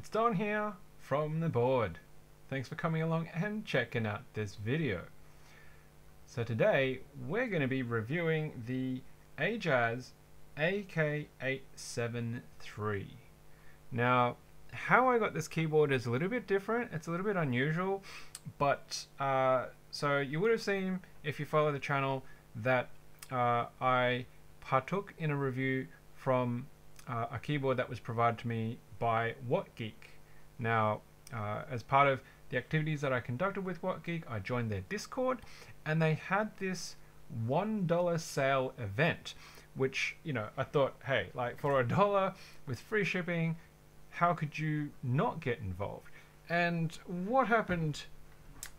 it's Don here from the board. Thanks for coming along and checking out this video. So today we're going to be reviewing the Ajazz AK873. Now how I got this keyboard is a little bit different, it's a little bit unusual, but uh, so you would have seen if you follow the channel that uh, I partook in a review from uh, a keyboard that was provided to me by WhatGeek. Now, uh, as part of the activities that I conducted with WhatGeek, I joined their Discord, and they had this $1 sale event, which, you know, I thought, hey, like for a dollar with free shipping, how could you not get involved? And what happened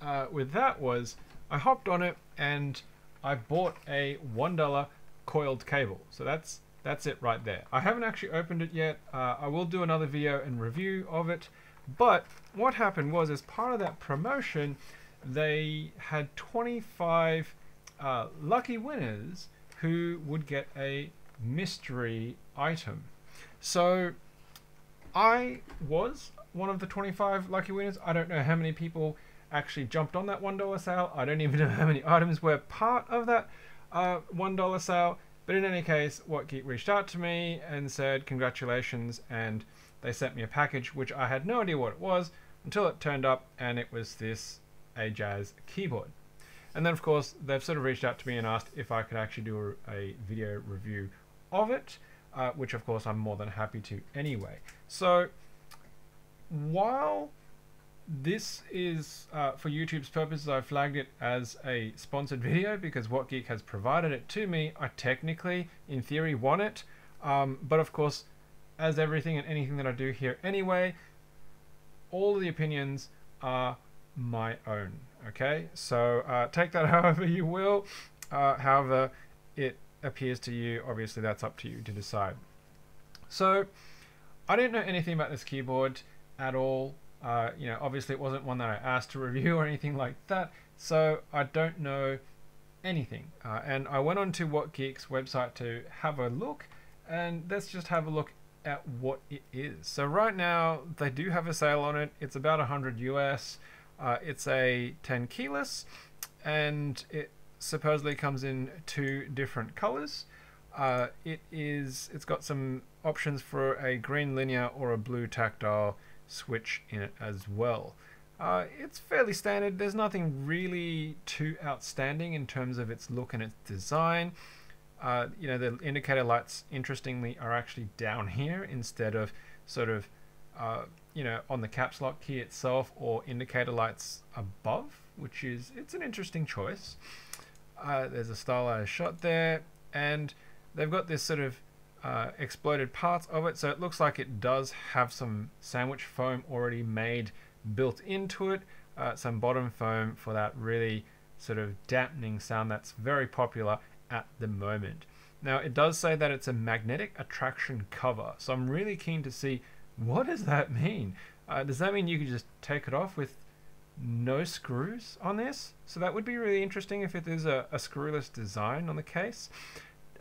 uh, with that was I hopped on it and I bought a $1 coiled cable. So that's that's it right there. I haven't actually opened it yet. Uh, I will do another video and review of it. But what happened was, as part of that promotion, they had 25 uh, lucky winners who would get a mystery item. So I was one of the 25 lucky winners. I don't know how many people actually jumped on that $1 sale. I don't even know how many items were part of that uh, $1 sale. But in any case, WhatGeek reached out to me and said, congratulations, and they sent me a package which I had no idea what it was until it turned up and it was this Ajazz keyboard. And then, of course, they've sort of reached out to me and asked if I could actually do a, a video review of it, uh, which, of course, I'm more than happy to anyway. So, while this is, uh, for YouTube's purposes, I flagged it as a sponsored video because WhatGeek has provided it to me. I technically, in theory, want it. Um, but of course, as everything and anything that I do here anyway, all the opinions are my own. Okay, so uh, take that however you will. Uh, however it appears to you, obviously that's up to you to decide. So, I didn't know anything about this keyboard at all. Uh, you know, obviously it wasn't one that I asked to review or anything like that, so I don't know anything. Uh, and I went on to WhatGeek's website to have a look, and let's just have a look at what it is. So right now they do have a sale on it. It's about 100 US. Uh, it's a 10 keyless, and it supposedly comes in two different colors. Uh, it is. It's got some options for a green linear or a blue tactile switch in it as well. Uh, it's fairly standard. There's nothing really too outstanding in terms of its look and its design. Uh, you know, the indicator lights, interestingly, are actually down here instead of sort of, uh, you know, on the caps lock key itself or indicator lights above, which is, it's an interesting choice. Uh, there's a stylized shot there, and they've got this sort of uh, exploded parts of it. So it looks like it does have some sandwich foam already made built into it. Uh, some bottom foam for that really sort of dampening sound that's very popular at the moment. Now it does say that it's a magnetic attraction cover. So I'm really keen to see what does that mean? Uh, does that mean you can just take it off with no screws on this? So that would be really interesting if it is a, a screwless design on the case.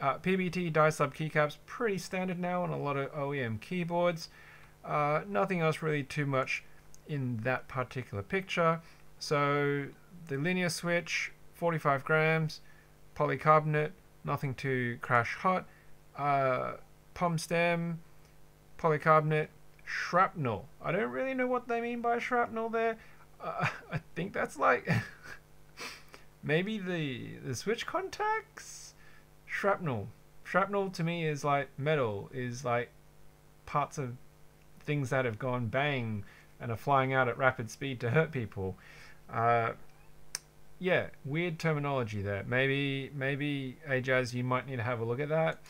Uh, PBT die sub keycaps, pretty standard now on a lot of OEM keyboards. Uh, nothing else really too much in that particular picture. So the linear switch, 45 grams, polycarbonate, nothing too crash hot. Uh, pom stem, polycarbonate, shrapnel. I don't really know what they mean by shrapnel there. Uh, I think that's like maybe the the switch contacts shrapnel. Shrapnel to me is like metal, is like parts of things that have gone bang and are flying out at rapid speed to hurt people. Uh, yeah, weird terminology there. Maybe, maybe, Ajazz, you might need to have a look at that.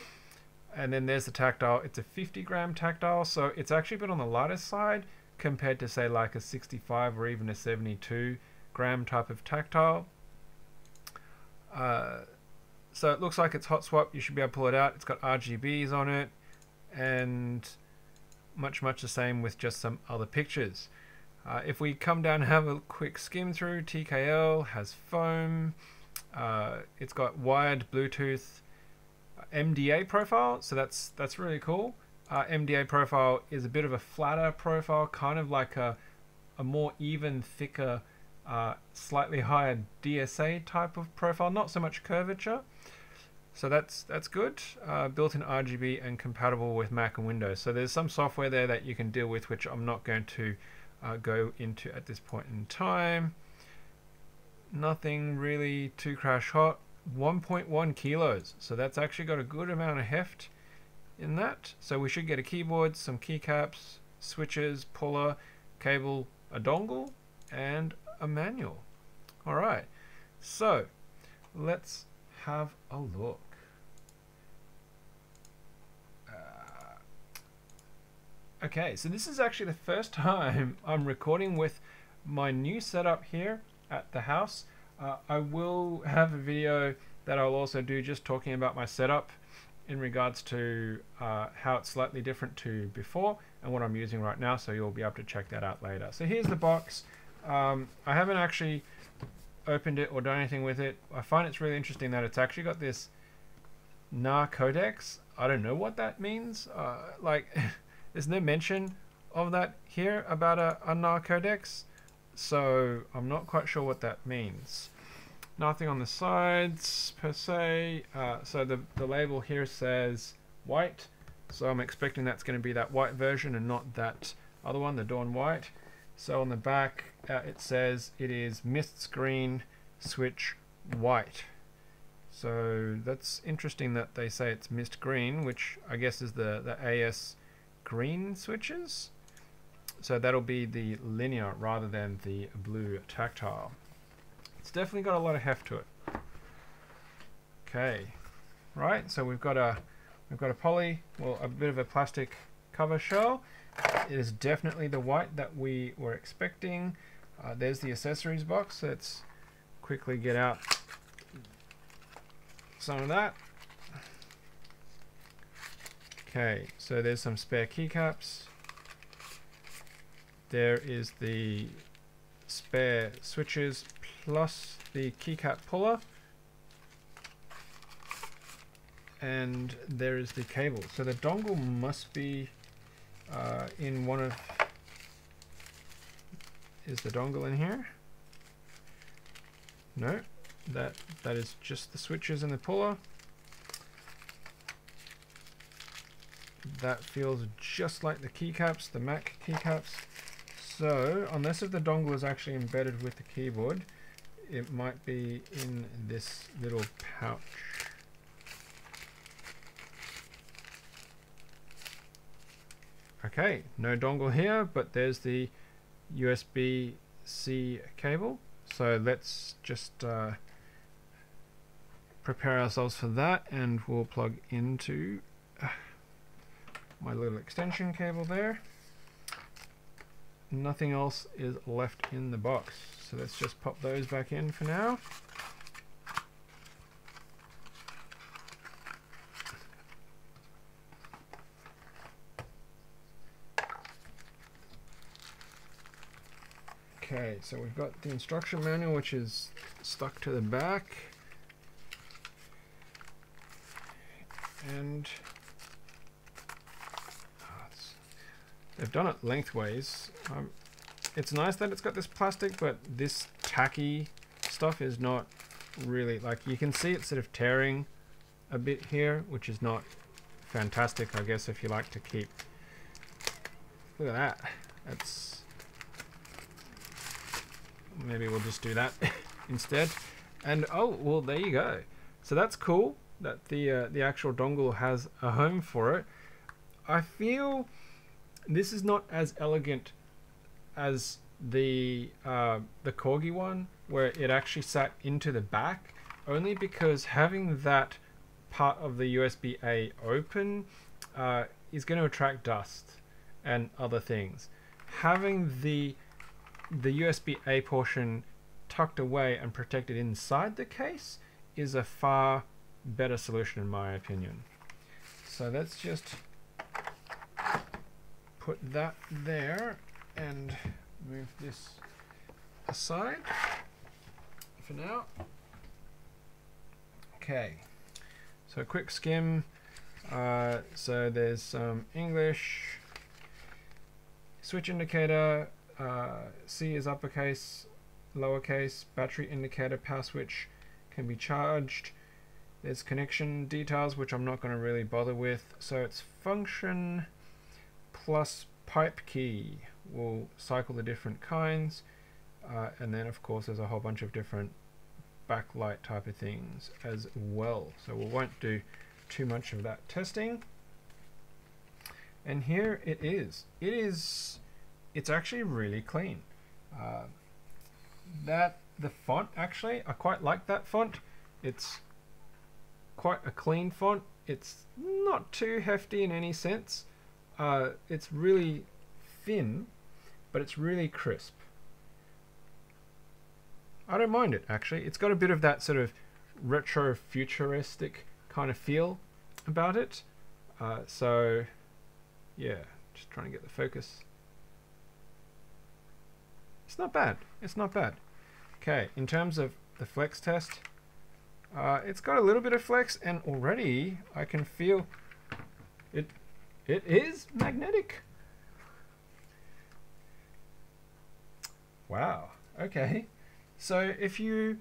And then there's the tactile. It's a 50 gram tactile, so it's actually bit on the lighter side compared to say like a 65 or even a 72 gram type of tactile. Uh, so it looks like it's hot swap. You should be able to pull it out. It's got RGBs on it and much, much the same with just some other pictures. Uh, if we come down and have a quick skim through, TKL has foam. Uh, it's got wired Bluetooth MDA profile, so that's that's really cool. uh, MDA profile is a bit of a flatter profile, kind of like a, a more even, thicker, uh, slightly higher DSA type of profile, not so much curvature. So that's that's good. Uh, built-in RGB and compatible with Mac and Windows. So there's some software there that you can deal with, which I'm not going to uh, go into at this point in time. Nothing really too crash hot. 1.1 kilos. So that's actually got a good amount of heft in that. So we should get a keyboard, some keycaps, switches, puller, cable, a dongle, and a manual. Alright, so let's have a look. Uh, okay, so this is actually the first time I'm recording with my new setup here at the house. Uh, I will have a video that I'll also do just talking about my setup in regards to uh, how it's slightly different to before and what I'm using right now so you'll be able to check that out later. So here's the box. Um, I haven't actually opened it or done anything with it. I find it's really interesting that it's actually got this NAR codex. I don't know what that means. Uh, like, there's no mention of that here about a, a NAR codex. So I'm not quite sure what that means. Nothing on the sides per se. Uh, so the, the label here says white. So I'm expecting that's going to be that white version and not that other one, the Dawn White. So on the back uh, it says it is Mists Green Switch White. So that's interesting that they say it's Mist Green, which I guess is the, the AS green switches. So that'll be the linear rather than the blue tactile. It's definitely got a lot of heft to it. Okay, right. So we've got a we've got a poly, well, a bit of a plastic cover shell. It is definitely the white that we were expecting. Uh, there's the accessories box. Let's quickly get out some of that. Okay, so there's some spare keycaps. There is the spare switches plus the keycap puller. And there is the cable. So the dongle must be uh, in one of... Is the dongle in here? No, that that is just the switches and the puller. That feels just like the keycaps, the Mac keycaps. So, unless if the dongle is actually embedded with the keyboard, it might be in this little pouch. Okay, no dongle here, but there's the USB-C cable. So let's just uh, prepare ourselves for that and we'll plug into uh, my little extension cable there nothing else is left in the box. So let's just pop those back in for now. Okay, so we've got the instruction manual which is stuck to the back. And They've done it lengthways. Um, it's nice that it's got this plastic, but this tacky stuff is not really, like you can see it sort of tearing a bit here, which is not fantastic, I guess, if you like to keep, look at that, that's, maybe we'll just do that instead. And oh, well, there you go. So that's cool that the uh, the actual dongle has a home for it. I feel this is not as elegant as the uh, the corgi one, where it actually sat into the back, only because having that part of the USB A open uh, is going to attract dust and other things. Having the the USB A portion tucked away and protected inside the case is a far better solution in my opinion. So let's just put that there and move this aside for now. Okay, so a quick skim. Uh, so there's some English, switch indicator, uh, C is uppercase, lowercase, battery indicator, power switch can be charged. There's connection details, which I'm not going to really bother with. So it's function plus pipe key. We'll cycle the different kinds. Uh, and then, of course, there's a whole bunch of different backlight type of things as well. So we won't do too much of that testing. And here it is. It is, it's actually really clean. Uh, that, the font actually, I quite like that font. It's quite a clean font. It's not too hefty in any sense. Uh, it's really thin, but it's really crisp. I don't mind it actually. It's got a bit of that sort of retro futuristic kind of feel about it. Uh, so yeah, just trying to get the focus. It's not bad. It's not bad. Okay, in terms of the flex test, uh, it's got a little bit of flex and already I can feel it it is magnetic. Wow. Okay. So if you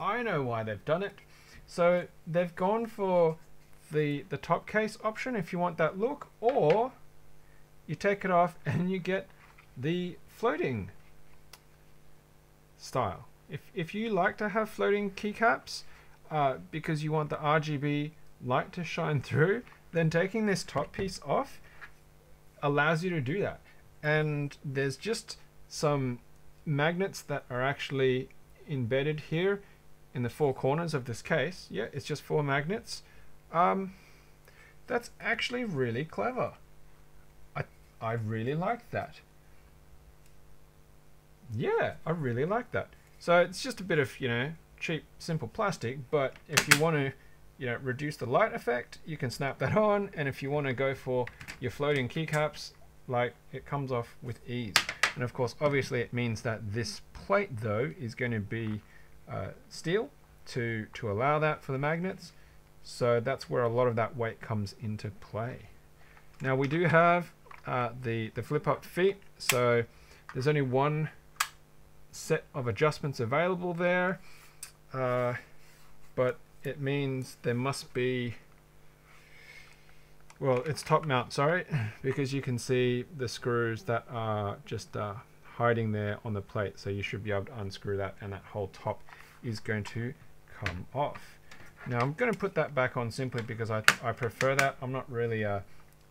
I know why they've done it. So they've gone for the the top case option if you want that look or you take it off and you get the floating style. If, if you like to have floating keycaps uh, because you want the RGB light to shine through, then taking this top piece off allows you to do that. And there's just some magnets that are actually embedded here in the four corners of this case. Yeah, it's just four magnets. Um, that's actually really clever. I, I really like that. Yeah, I really like that. So it's just a bit of, you know, cheap, simple plastic, but if you want to, you know, reduce the light effect, you can snap that on, and if you want to go for your floating keycaps, like, it comes off with ease. And of course, obviously it means that this plate, though, is going to be uh, steel to, to allow that for the magnets. So that's where a lot of that weight comes into play. Now we do have uh, the, the flip up feet, so there's only one set of adjustments available there uh, but it means there must be well it's top mount sorry because you can see the screws that are just uh, hiding there on the plate so you should be able to unscrew that and that whole top is going to come off. Now I'm going to put that back on simply because I, I prefer that. I'm not really a,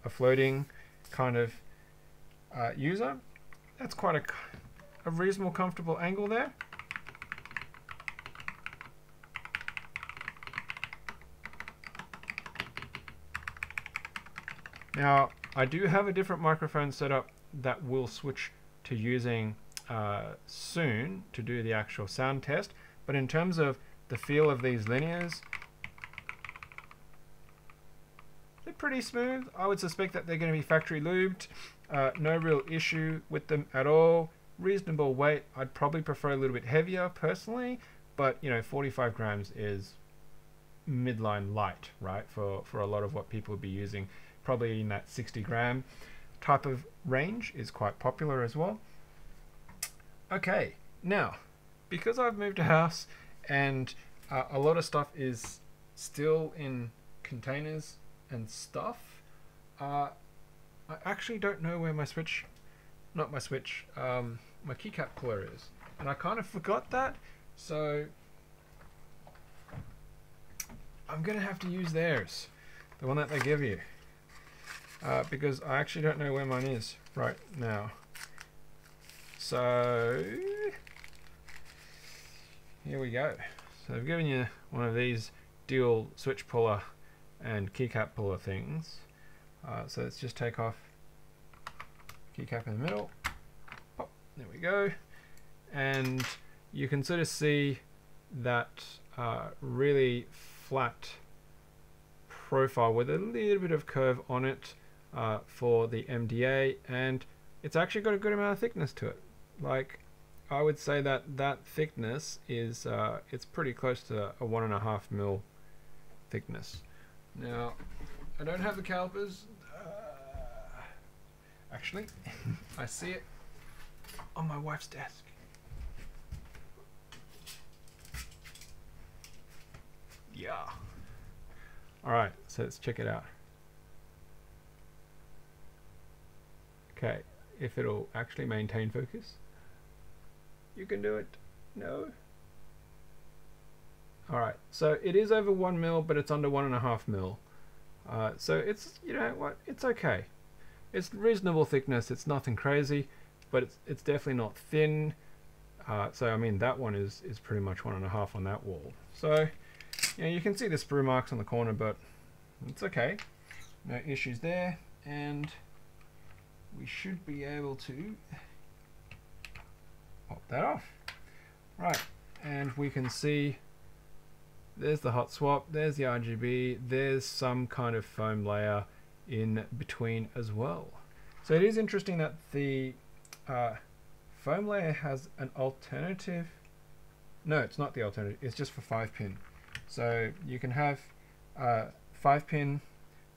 a floating kind of uh, user. That's quite a a reasonable comfortable angle there. Now, I do have a different microphone setup that we'll switch to using uh, soon to do the actual sound test, but in terms of the feel of these linears, they're pretty smooth. I would suspect that they're going to be factory lubed. Uh, no real issue with them at all reasonable weight. I'd probably prefer a little bit heavier personally, but you know, 45 grams is midline light, right? For for a lot of what people would be using, probably in that 60 gram type of range is quite popular as well. Okay, now because I've moved a house and uh, a lot of stuff is still in containers and stuff, uh, I actually don't know where my switch, not my switch, um, my keycap puller is. And I kind of forgot that, so I'm going to have to use theirs, the one that they give you. Uh, because I actually don't know where mine is right now. So, here we go. So I've given you one of these dual switch puller and keycap puller things. Uh, so let's just take off keycap in the middle. There we go. And you can sort of see that uh, really flat profile with a little bit of curve on it uh, for the MDA and it's actually got a good amount of thickness to it. Like I would say that that thickness is uh, it's pretty close to a one and a half mil thickness. Now, I don't have the calipers. Uh, actually, I see it on my wife's desk. Yeah. Alright, so let's check it out. Okay, if it'll actually maintain focus. You can do it. No. Alright, so it is over one mil, but it's under one and a half mil. Uh, so it's, you know what, it's okay. It's reasonable thickness, it's nothing crazy, but it's, it's definitely not thin. Uh, so I mean that one is, is pretty much one and a half on that wall. So you, know, you can see the sprue marks on the corner, but it's okay. No issues there, and we should be able to pop that off. Right, and we can see there's the hot swap, there's the RGB, there's some kind of foam layer in between as well. So it is interesting that the uh, foam layer has an alternative, no it's not the alternative, it's just for 5 pin. So you can have uh, 5 pin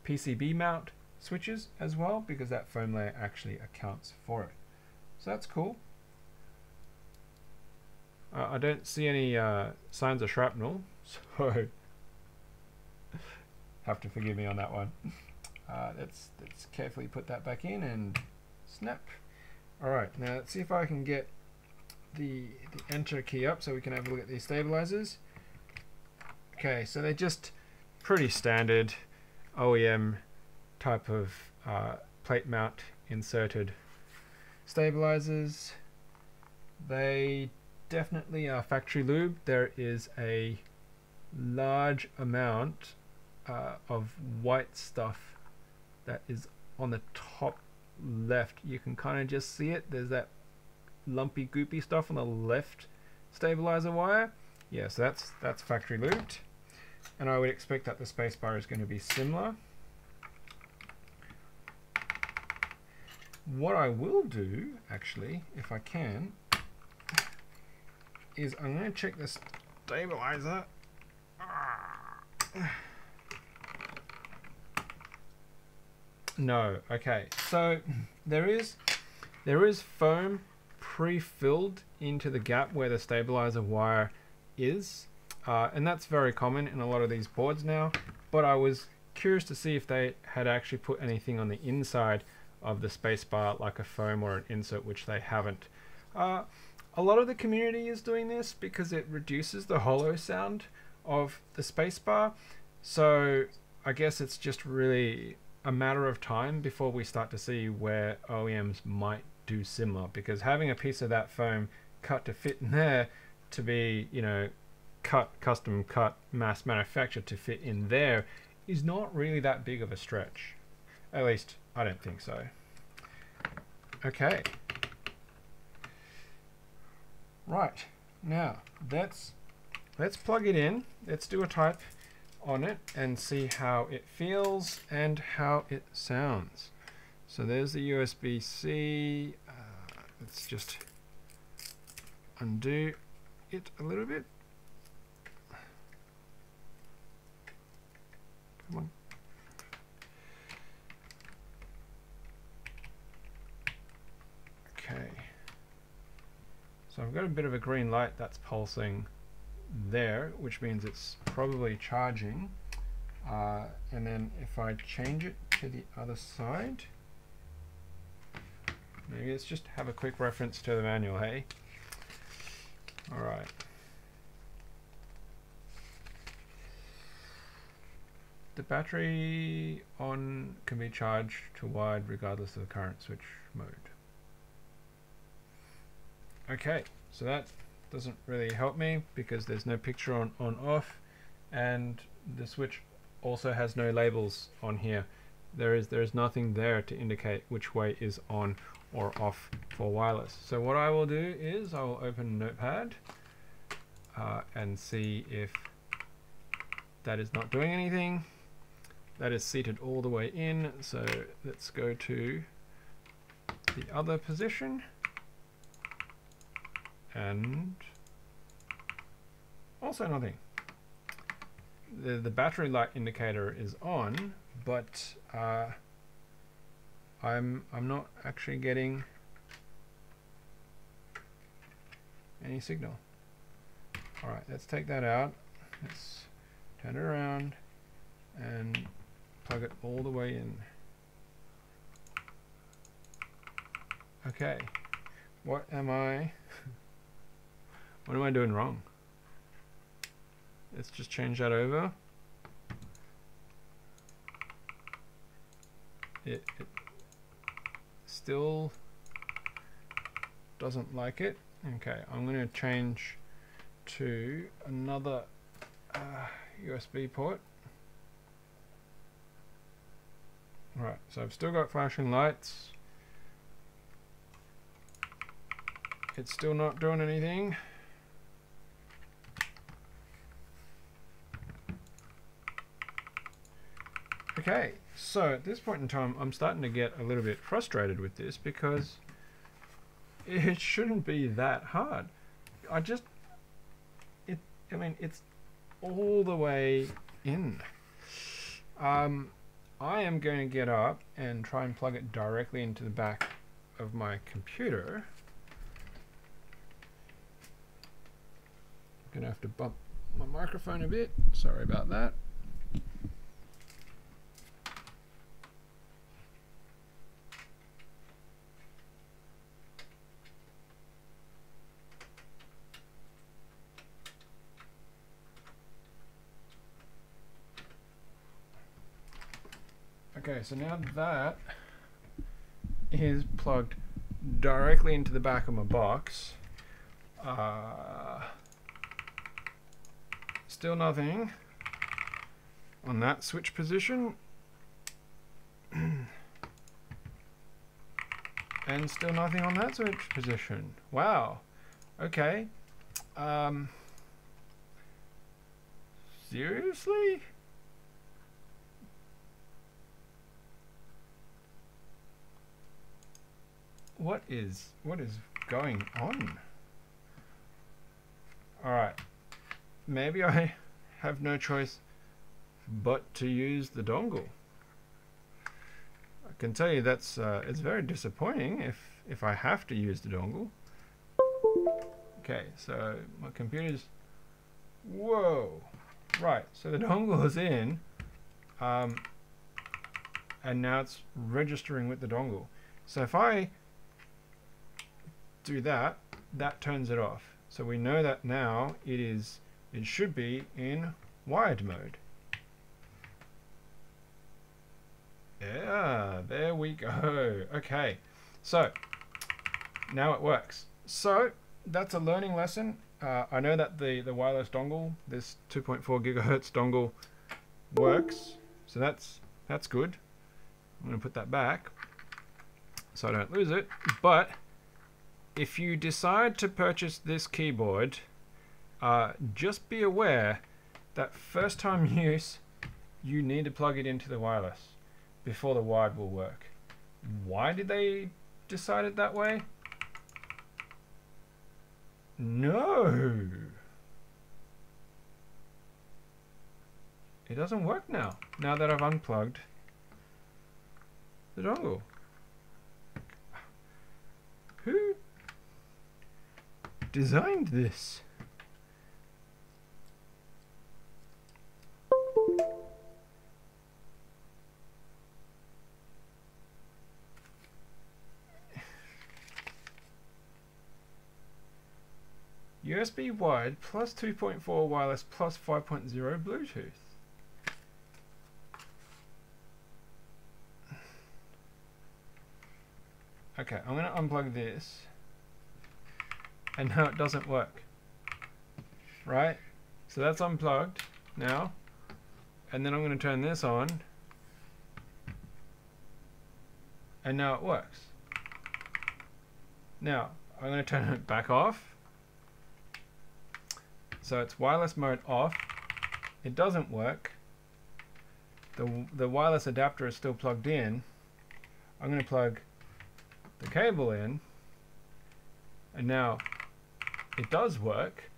PCB mount switches as well because that foam layer actually accounts for it. So that's cool. Uh, I don't see any uh, signs of shrapnel, so have to forgive me on that one. Uh, let's, let's carefully put that back in and snap. Alright, now let's see if I can get the, the enter key up so we can have a look at these stabilizers. Okay, so they're just pretty standard OEM type of uh, plate mount inserted stabilizers. They definitely are factory lube. There is a large amount uh, of white stuff that is on the top left. You can kind of just see it. There's that lumpy goopy stuff on the left stabilizer wire. Yeah, so that's, that's factory lubed And I would expect that the spacebar is going to be similar. What I will do, actually, if I can, is I'm going to check the stabilizer. Ah. No, okay. So there is there is foam pre-filled into the gap where the stabilizer wire is. Uh, and that's very common in a lot of these boards now. But I was curious to see if they had actually put anything on the inside of the spacebar like a foam or an insert, which they haven't. Uh, a lot of the community is doing this because it reduces the hollow sound of the spacebar. So I guess it's just really a matter of time before we start to see where OEMs might do similar because having a piece of that foam cut to fit in there to be, you know, cut, custom cut, mass manufactured to fit in there is not really that big of a stretch. At least, I don't think so. Okay. Right, now, let's, let's plug it in. Let's do a type on it and see how it feels and how it sounds. So there's the USB-C. Uh, let's just undo it a little bit. Come on. Okay. So I've got a bit of a green light that's pulsing there, which means it's probably charging. Uh, and then if I change it to the other side, maybe let's just have a quick reference to the manual, hey? All right. The battery on can be charged to wide regardless of the current switch mode. Okay, so that doesn't really help me because there's no picture on on off. And the switch also has no labels on here. There is there is nothing there to indicate which way is on or off for wireless. So what I will do is I will open notepad uh, and see if that is not doing anything. That is seated all the way in. So let's go to the other position and also nothing. the, the battery light indicator is on, but uh, I'm I'm not actually getting any signal. All right, let's take that out. Let's turn it around and plug it all the way in. Okay, what am I, what am I doing wrong? Let's just change that over. It, it still doesn't like it. Okay, I'm going to change to another uh, USB port. Right, so I've still got flashing lights. It's still not doing anything. Okay, so at this point in time, I'm starting to get a little bit frustrated with this because it shouldn't be that hard. I just, it, I mean, it's all the way in. Um, I am going to get up and try and plug it directly into the back of my computer. I'm Gonna have to bump my microphone a bit. Sorry about that. Okay, so now that is plugged directly into the back of my box. Uh, still nothing on that switch position. and still nothing on that switch position. Wow. Okay. Um, seriously? What is what is going on? Alright. Maybe I have no choice but to use the dongle. I can tell you that's uh, it's very disappointing if if I have to use the dongle. Okay, so my computer's whoa right. So the dongle is in, um, and now it's registering with the dongle. So if I do that, that turns it off. So we know that now it is, it should be in wired mode. Yeah, there we go. Okay, so now it works. So that's a learning lesson. Uh, I know that the, the wireless dongle, this 2.4 gigahertz dongle works. So that's, that's good. I'm going to put that back so I don't lose it. But if you decide to purchase this keyboard, uh, just be aware that first time use, you need to plug it into the wireless before the wired will work. Why did they decide it that way? No. It doesn't work now, now that I've unplugged the dongle. Who designed this? USB wired plus 2.4 wireless plus 5.0 Bluetooth. Okay, I'm going to unplug this and now it doesn't work. Right? So that's unplugged now. And then I'm going to turn this on. And now it works. Now, I'm going to turn it back off. So it's wireless mode off. It doesn't work. The, the wireless adapter is still plugged in. I'm going to plug the cable in. And now it does work,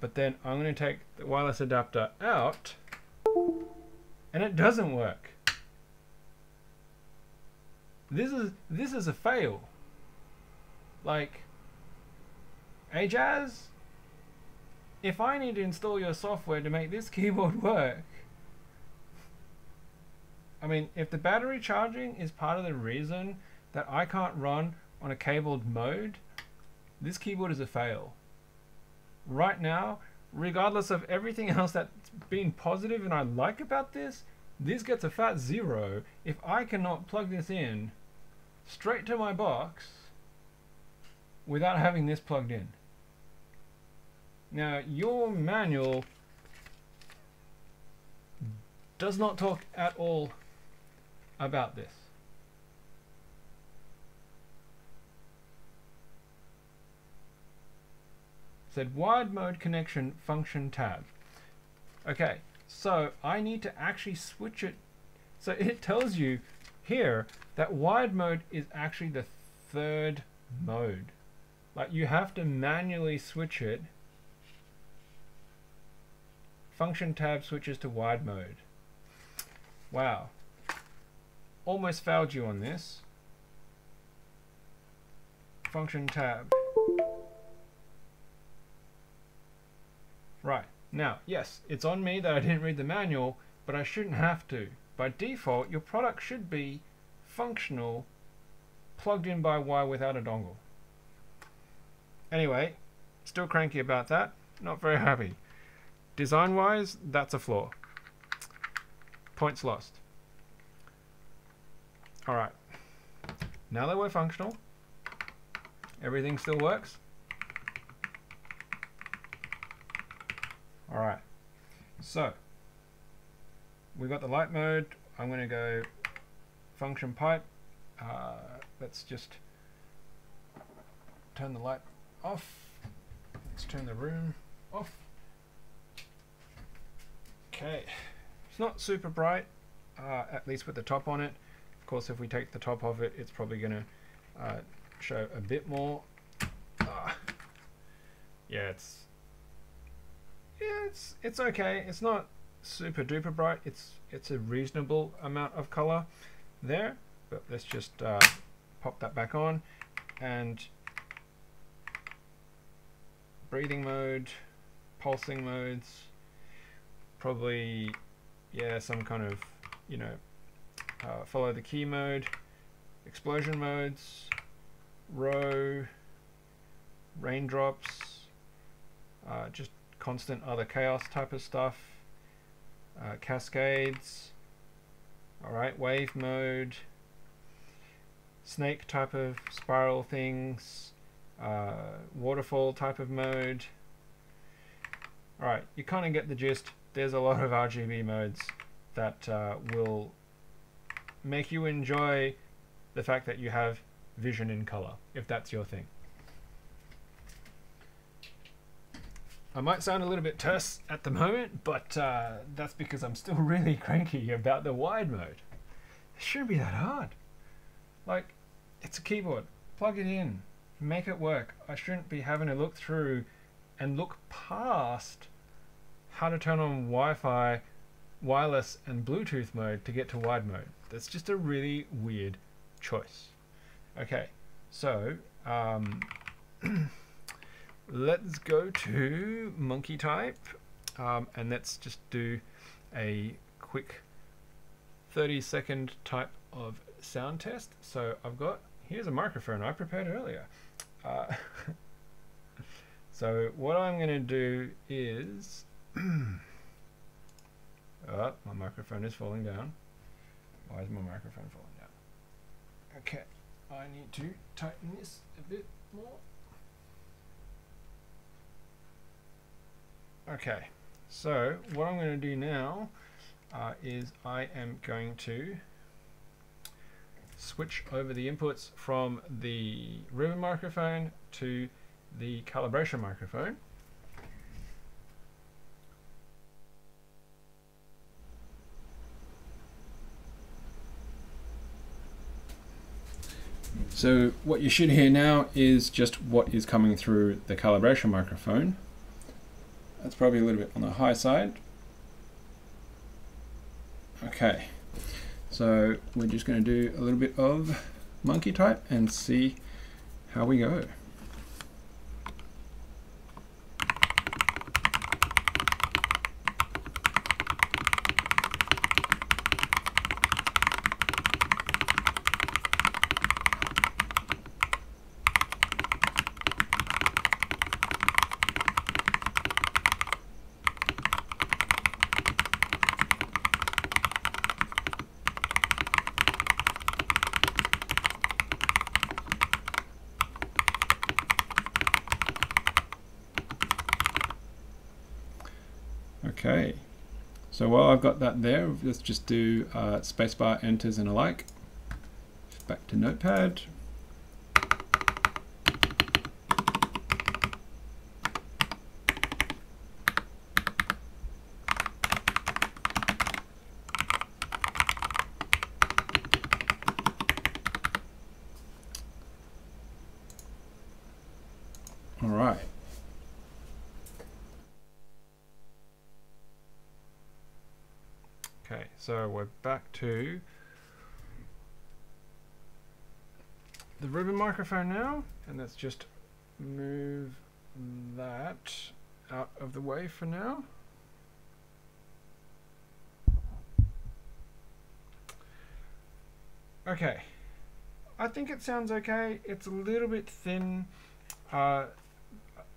but then I'm going to take the wireless adapter out And it doesn't work. This is this is a fail. Like Ajazz, if I need to install your software to make this keyboard work, I mean, if the battery charging is part of the reason that I can't run on a cabled mode, this keyboard is a fail. Right now, regardless of everything else that's been positive and I like about this, this gets a fat zero if I cannot plug this in straight to my box without having this plugged in. Now, your manual does not talk at all about this. Said wide mode connection function tab. Okay, so I need to actually switch it. So it tells you here that wide mode is actually the third mode. Like you have to manually switch it. Function tab switches to wide mode. Wow. Almost failed you on this. Function tab. Right. Now, yes, it's on me that I didn't read the manual, but I shouldn't have to. By default, your product should be functional, plugged in by wire without a dongle. Anyway, still cranky about that. Not very happy. Design-wise, that's a flaw. Points lost. Alright. Now that we're functional, everything still works. Alright, so we've got the light mode. I'm going to go function pipe. Uh, let's just turn the light off. Let's turn the room off. Okay, it's not super bright, uh, at least with the top on it. Of course, if we take the top off it, it's probably going to uh, show a bit more. Uh, yeah, it's yeah, it's it's okay. It's not super duper bright. It's it's a reasonable amount of color there. But let's just uh, pop that back on and breathing mode, pulsing modes, probably yeah some kind of you know uh, follow the key mode, explosion modes, row, raindrops, uh, just constant other chaos type of stuff, uh, cascades, alright, wave mode, snake type of spiral things, uh, waterfall type of mode. Alright, you kind of get the gist. There's a lot of RGB modes that uh, will make you enjoy the fact that you have vision in color, if that's your thing. I might sound a little bit terse at the moment, but uh, that's because I'm still really cranky about the wide mode. It shouldn't be that hard. Like, it's a keyboard. Plug it in. Make it work. I shouldn't be having to look through and look past how to turn on Wi-Fi, wireless, and Bluetooth mode to get to wide mode. That's just a really weird choice. Okay, so um, let's go to monkey type um, and let's just do a quick 30 second type of sound test. So I've got, here's a microphone I prepared earlier. Uh, so what I'm going to do is, oh, my microphone is falling down. Why is my microphone falling down? Okay, I need to tighten this a bit more. Okay, so what I'm going to do now uh, is I am going to switch over the inputs from the ribbon microphone to the calibration microphone. So what you should hear now is just what is coming through the calibration microphone. That's probably a little bit on the high side. Okay, so we're just going to do a little bit of monkey type and see how we go. Got that there, let's just do uh, spacebar enters and alike. Back to Notepad. All right. Okay, so we're back to the ribbon microphone now, and let's just move that out of the way for now. Okay, I think it sounds okay. It's a little bit thin. Uh,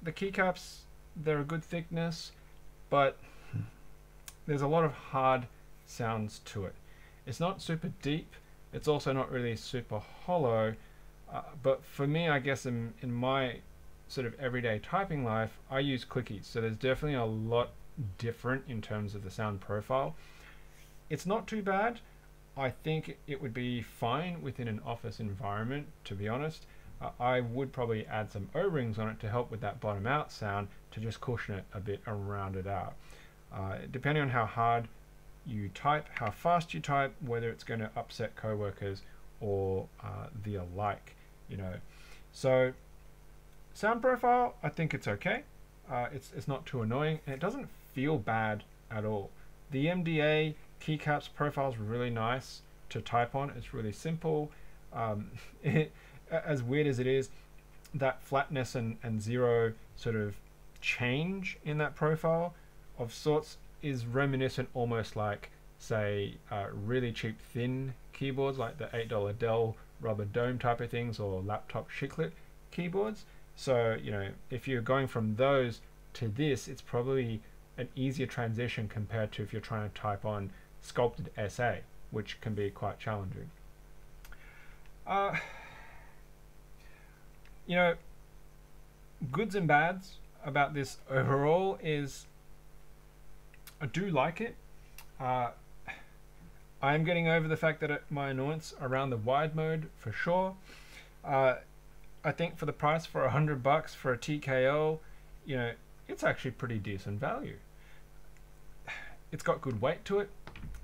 the keycaps, they're a good thickness, but there's a lot of hard sounds to it. It's not super deep, it's also not really super hollow, uh, but for me, I guess in, in my sort of everyday typing life, I use clickies, so there's definitely a lot different in terms of the sound profile. It's not too bad. I think it would be fine within an office environment, to be honest. Uh, I would probably add some O-rings on it to help with that bottom out sound to just cushion it a bit and round it out. Uh, depending on how hard you type, how fast you type, whether it's going to upset coworkers or uh, the alike, you know. So sound profile, I think it's okay. Uh, it's, it's not too annoying and it doesn't feel bad at all. The MDA keycaps profile is really nice to type on. It's really simple. Um, it, as weird as it is, that flatness and, and zero sort of change in that profile of sorts is reminiscent almost like, say, uh, really cheap thin keyboards like the $8 Dell rubber dome type of things or laptop chiclet keyboards. So, you know, if you're going from those to this, it's probably an easier transition compared to if you're trying to type on sculpted SA, which can be quite challenging. Uh, you know, goods and bads about this overall is I do like it. Uh, I am getting over the fact that it, my annoyance around the wired mode for sure. Uh, I think for the price for a hundred bucks for a TKL, you know, it's actually pretty decent value. It's got good weight to it.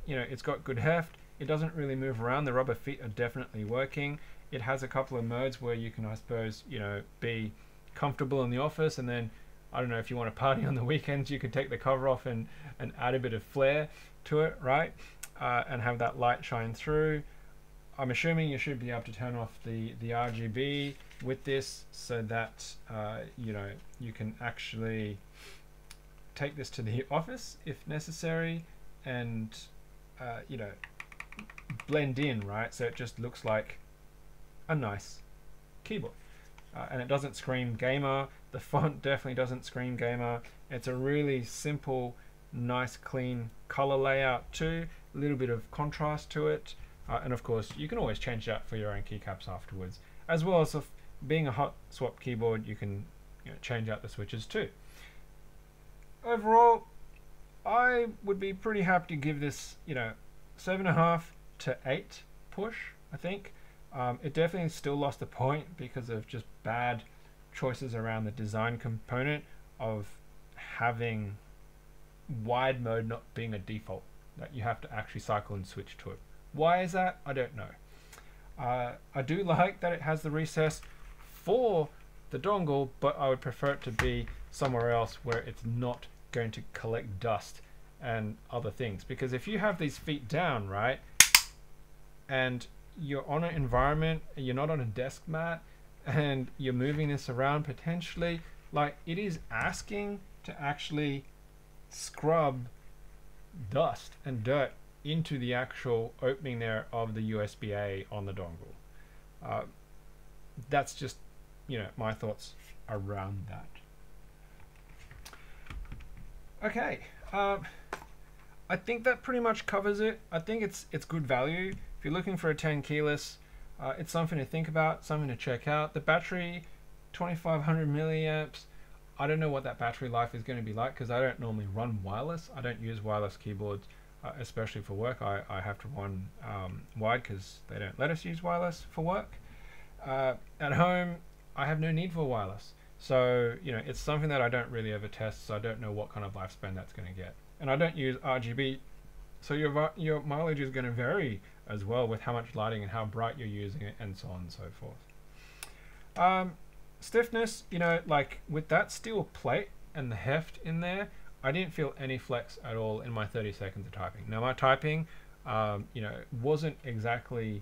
You know, it's got good heft. It doesn't really move around. The rubber feet are definitely working. It has a couple of modes where you can, I suppose, you know, be comfortable in the office and then I don't know if you want to party on the weekends, you can take the cover off and, and add a bit of flair to it, right? Uh, and have that light shine through. I'm assuming you should be able to turn off the, the RGB with this so that, uh, you know, you can actually take this to the office if necessary and, uh, you know, blend in, right? So it just looks like a nice keyboard. Uh, and it doesn't scream gamer. The font definitely doesn't scream gamer. It's a really simple, nice, clean color layout too. A little bit of contrast to it. Uh, and of course, you can always change that for your own keycaps afterwards. As well as being a hot swap keyboard, you can you know, change out the switches too. Overall, I would be pretty happy to give this, you know, seven and a half to eight push, I think. Um, it definitely still lost a point because of just bad choices around the design component of having wired mode not being a default that you have to actually cycle and switch to it. Why is that? I don't know. Uh, I do like that it has the recess for the dongle, but I would prefer it to be somewhere else where it's not going to collect dust and other things. Because if you have these feet down, right, and you're on an environment, and you're not on a desk mat, and you're moving this around potentially, like it is asking to actually scrub dust and dirt into the actual opening there of the USB-A on the dongle. Uh, that's just, you know, my thoughts around that. Okay, um, I think that pretty much covers it. I think it's it's good value. If you're looking for a 10 keyless, uh, it's something to think about, something to check out. The battery, 2500 milliamps. I don't know what that battery life is going to be like because I don't normally run wireless. I don't use wireless keyboards, uh, especially for work. I, I have to run um, wired because they don't let us use wireless for work. Uh, at home, I have no need for wireless. So, you know, it's something that I don't really ever test, so I don't know what kind of lifespan that's going to get. And I don't use RGB, so your, your mileage is going to vary as well with how much lighting and how bright you're using it and so on and so forth. Um, stiffness, you know, like with that steel plate and the heft in there, I didn't feel any flex at all in my 30 seconds of typing. Now my typing, um, you know, wasn't exactly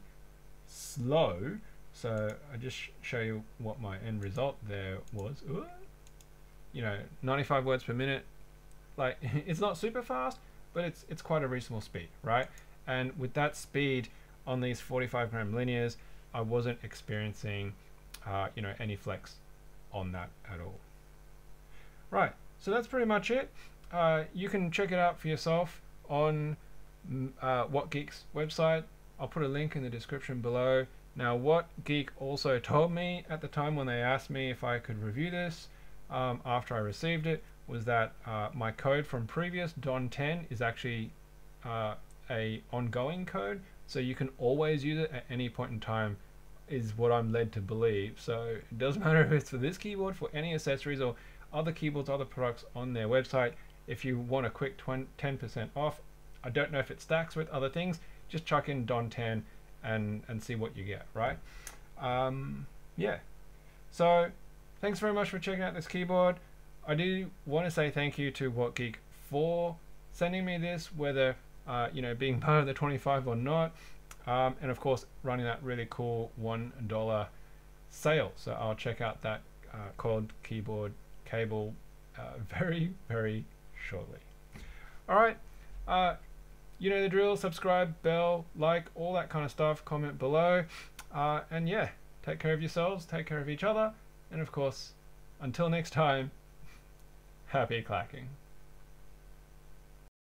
slow, so I just show you what my end result there was. Ooh. You know, 95 words per minute. Like it's not super fast, but it's it's quite a reasonable speed, right? And with that speed on these 45 gram linears, I wasn't experiencing, uh, you know, any flex on that at all. Right, so that's pretty much it. Uh, you can check it out for yourself on mm, uh, WhatGeek's website. I'll put a link in the description below. Now, what Geek also told me at the time when they asked me if I could review this um, after I received it was that uh, my code from previous Don10 is actually uh, a ongoing code, so you can always use it at any point in time is what I'm led to believe. So it doesn't matter if it's for this keyboard, for any accessories or other keyboards, other products on their website. If you want a quick 10% off, I don't know if it stacks with other things, just chuck in Don 10 and, and see what you get, right? Um, yeah. So thanks very much for checking out this keyboard. I do want to say thank you to WhatGeek for sending me this, whether uh, you know being part of the 25 or not, um, and of course running that really cool one dollar sale. So I'll check out that uh, coiled keyboard cable uh, very very shortly. All right. Uh, you know the drill. Subscribe, bell, like, all that kind of stuff. Comment below. Uh, and yeah, take care of yourselves, take care of each other, and of course, until next time, happy clacking.